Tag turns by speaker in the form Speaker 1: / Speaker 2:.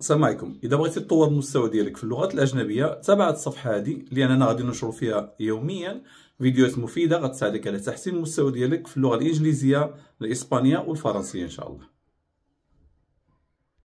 Speaker 1: السلام عليكم إذا بغيتي تطور المستوى ديالك في اللغات الأجنبية تابع هاد الصفحة هذه لاننا أنا غادي ننشر فيها يوميا. فيديوهات مفيدة غتساعدك على تحسين المستوى ديالك في اللغة الإنجليزية الإسبانية والفرنسية إن شاء الله.